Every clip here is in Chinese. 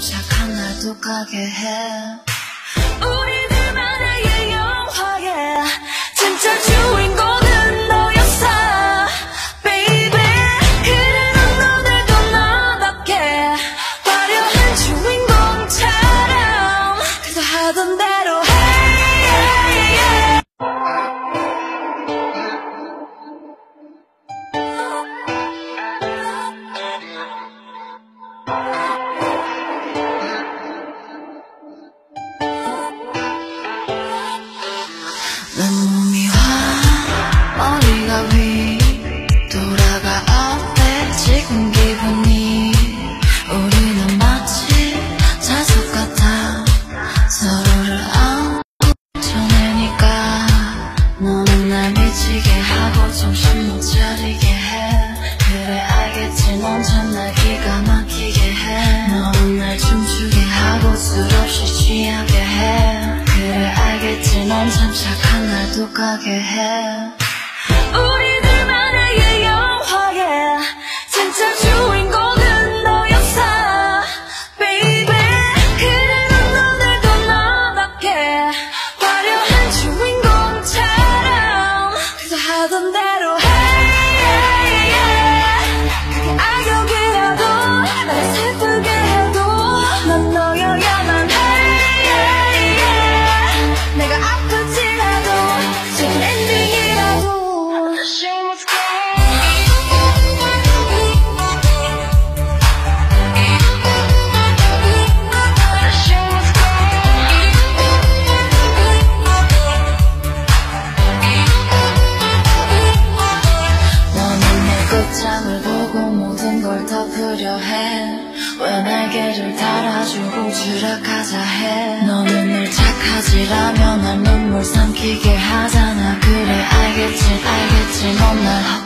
착한 날 독하게 해. 우리들만의 영화에 진짜 주인 하고 정신 못 차리게 해. 그래 알겠지. 넌참날 기가 막히게 해. 너는 날 춤추게 하고 술 없이 취하게 해. 그래 알겠지. 넌 참 착한 날 독하게 해 On all night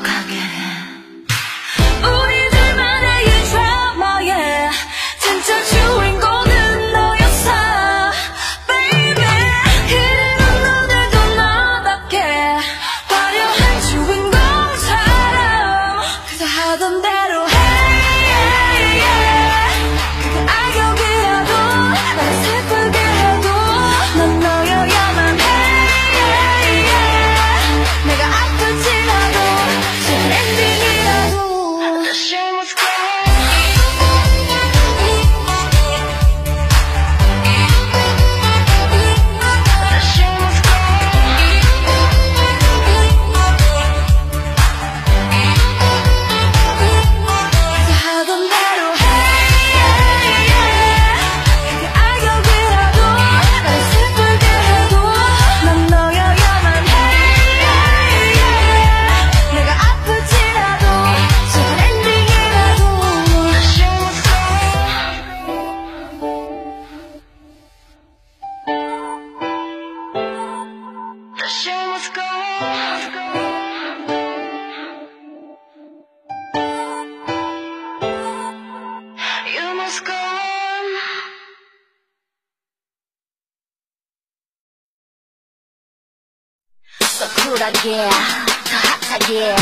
더 쿨하게 더 핫하게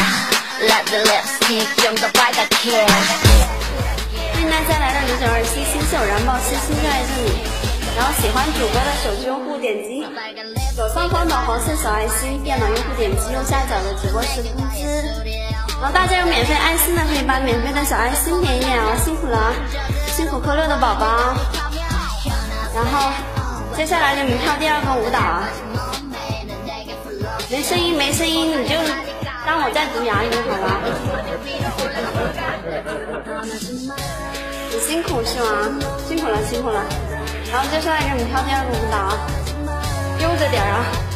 Let the lipstick 좀 더 빨갛게 欢迎大家来到九九二七新秀燃爆七星就爱着你。然后喜欢主播的手机用户点击左上方的黄色小爱心，电脑用户点击右下角的直播室通知。然后大家有免费爱心的可以把免费的小爱心点一点哦，辛苦了啊，辛苦扣六的宝宝。然后接下来就你跳第二个舞蹈啊， 声音没声音你就当我在读哑语好吧？你辛苦是吗？辛苦了，辛苦了。然后接下来给你们跳第二个舞蹈啊，悠着点啊。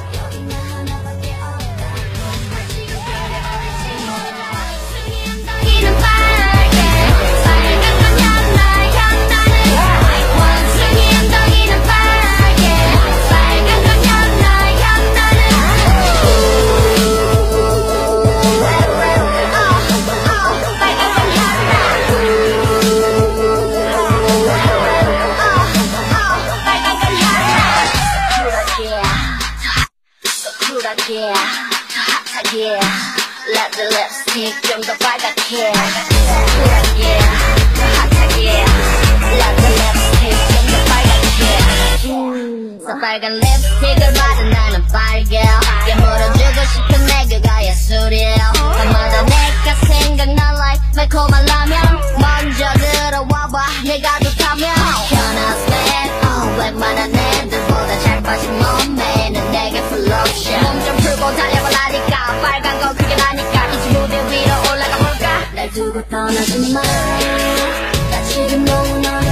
Lipstick 좀더 빨갛게 쿨하게 더 핫하게 Let the lipstick 빨간 립스틱을 바른 나는 빨개 깨물어주고 싶은 내 그가 예술이야 밤마다 내가 생각나 like 매콤한 라면 먼저 들어와봐 내가 좋다면 현아 스맨 oh, 웬만한 애들보다 잘 빠진 몸매는 내게 플로션 몸좀 풀고 달려보라니까. 빨간 거 그게 나니까 두고 떠나지 마. 나 지금 너무 너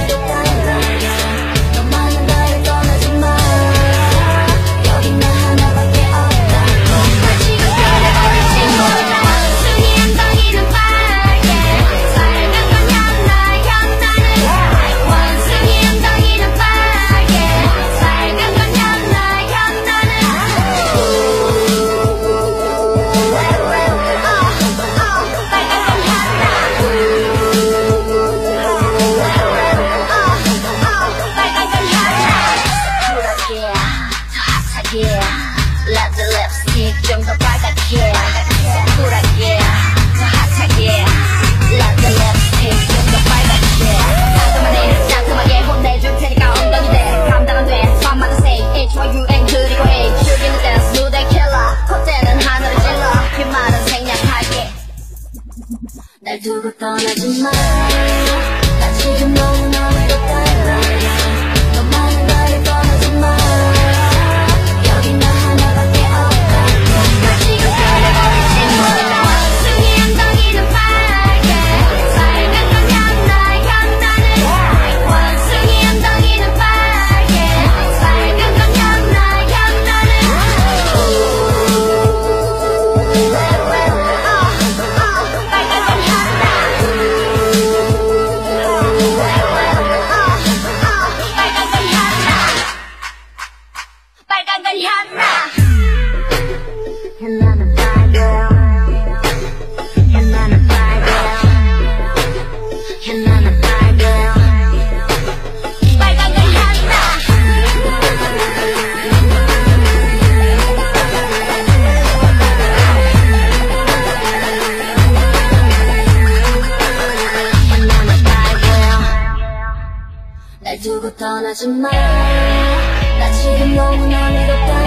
하지마 나 지금 너무나 외롭다.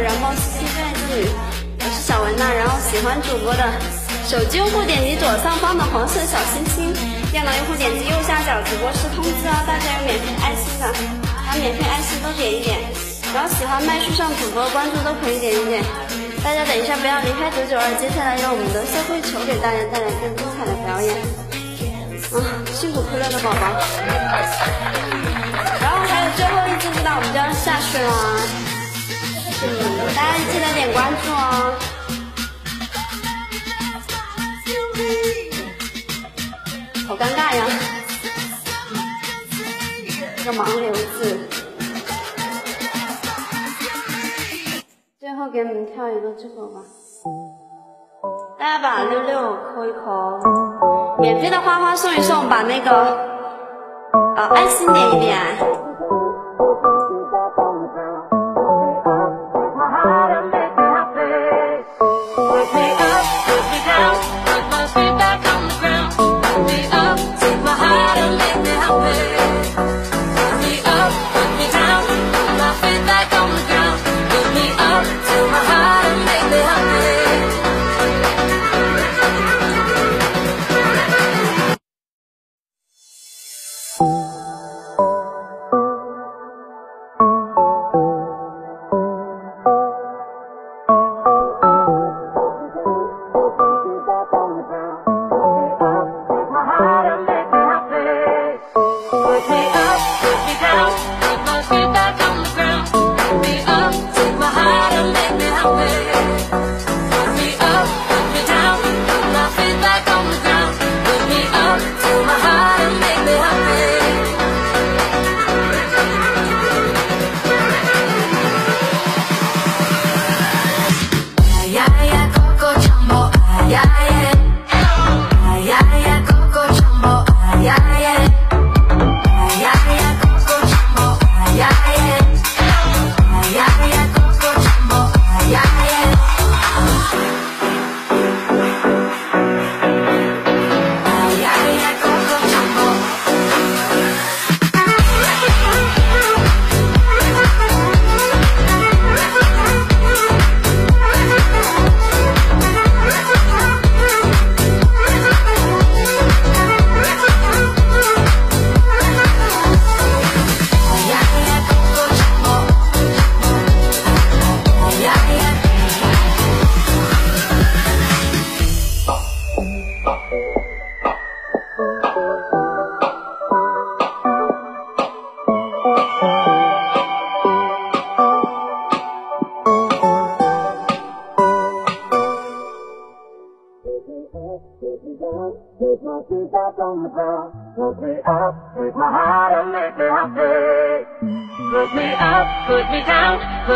燃爆七七真爱之旅，我是小文娜。然后喜欢主播的，手机用户点击左上方的黄色小星星，电脑用户点击右下角直播室通知啊，大家有免费爱心的，还有免费爱心都点一点。然后喜欢麦树上主播关注都可以点一点。大家等一下不要离开九九二，接下来让我们的社会球给大家带来更精彩的表演。啊，辛苦快乐的宝宝。然后还有最后一支舞蹈，我们就要下去了。大家记得点关注哦。好尴尬呀，这个盲流字。最后给你们跳一个这个吧，大家把六六扣一扣，免费的花花送一送，把那个呃爱心点一点。yeah.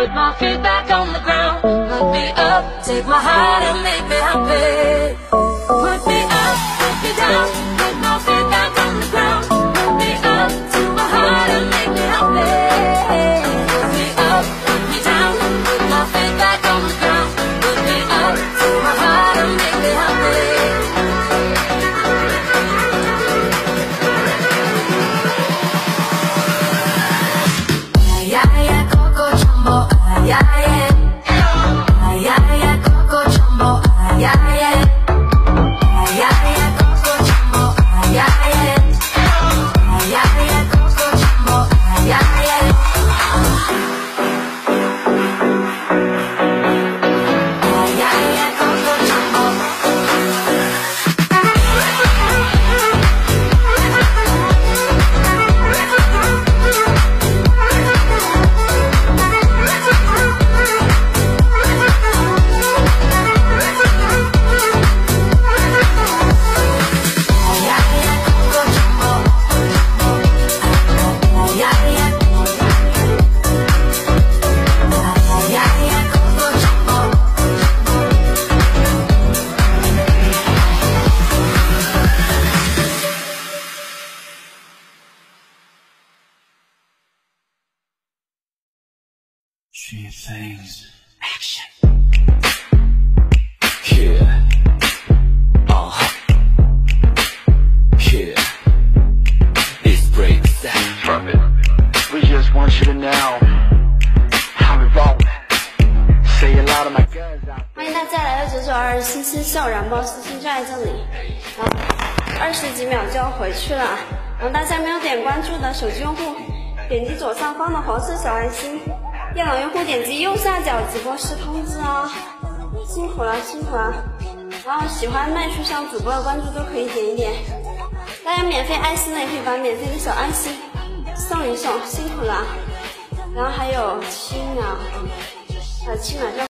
Put my feet back on the ground. Put me up, take my heart and make me happy. Three things. Action. Here. Uh huh. Yeah. This breaks down. From it. We just want you to know how we roll. Say a lot of my guns out 欢迎大家来到九九二星星秀，燃爆星星就在这里。然后二十几秒就要回去了，然后大家没有点关注的手机用户，点击左上方的黄色小爱心；电脑用户点击右下角直播室通知哦。辛苦了，辛苦了。然后喜欢麦序上主播的关注都可以点一点，大家免费爱心的也可以把免费的小爱心送一送，辛苦了。然后还有七秒，还有七秒就。